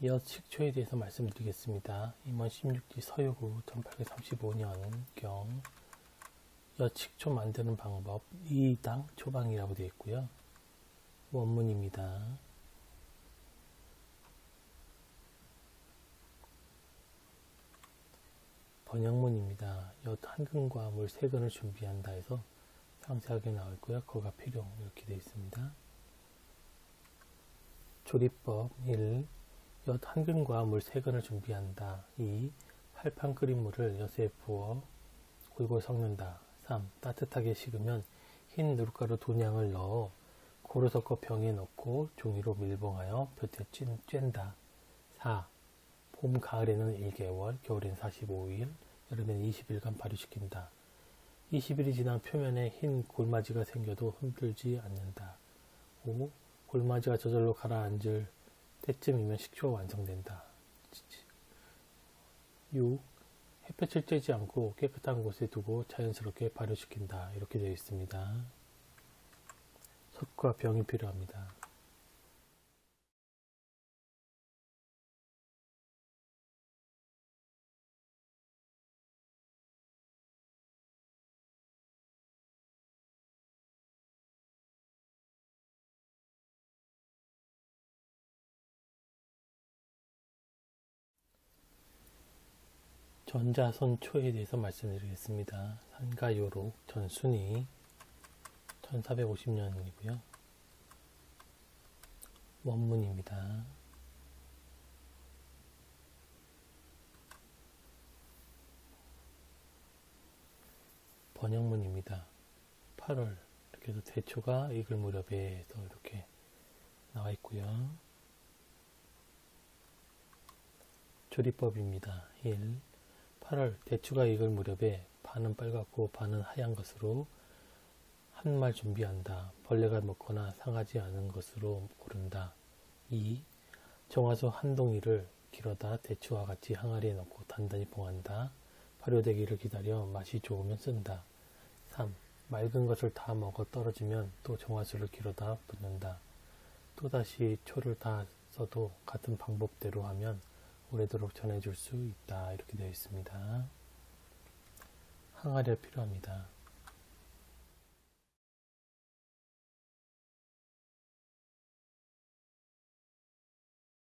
이어 식초에 대해서 말씀드리겠습니다. 임원 16기 서유구 1835년경 여식초 만드는 방법 2당 초방이라고 되어 있고요. 원문입니다. 번역문입니다. 엿 한 근과 물 세 근을 준비한다 해서 상세하게 나와 있고요. 거가 필요 이렇게 되어 있습니다. 조리법 1. 엿 한 근과 물 세 근을 준비한다. 2. 팔판 끓인 물을 엿에 부어 골골 섞는다. 3. 따뜻하게 식으면 흰 누룩가루 도량을 넣어 고루 섞어 병에 넣고 종이로 밀봉하여 볕에 쬐다. 4. 봄, 가을에는 1개월, 겨울엔 45일, 여름엔 20일간 발효시킨다. 20일이 지난 표면에 흰 골마지가 생겨도 흔들지 않는다. 5. 골마지가 저절로 가라앉을 때쯤이면 식초가 완성된다. 6. 햇볕을 쬐지 않고 깨끗한 곳에 두고 자연스럽게 발효시킨다. 이렇게 되어 있습니다. 솥과 병이 필요합니다. 전자선초에 대해서 말씀드리겠습니다. 산가요록 전순이 1450년이고요. 원문입니다. 번역문입니다. 8월 이렇게 해서 대초가 익을 무렵에 또 이렇게 나와 있고요. 조리법입니다. 1. 8월 대추가 익을 무렵에 반은 빨갛고 반은 하얀 것으로 한 말 준비한다. 벌레가 먹거나 상하지 않은 것으로 고른다. 2. 정화소 한 동이를 길어다 대추와 같이 항아리에 넣고 단단히 봉한다. 발효되기를 기다려 맛이 좋으면 쓴다. 3. 맑은 것을 다 먹어 떨어지면 또 정화수를 길어다 붓는다. 또다시 초를 다 써도 같은 방법대로 하면 오래도록 전해줄 수 있다. 이렇게 되어 있습니다. 항아리가 필요합니다.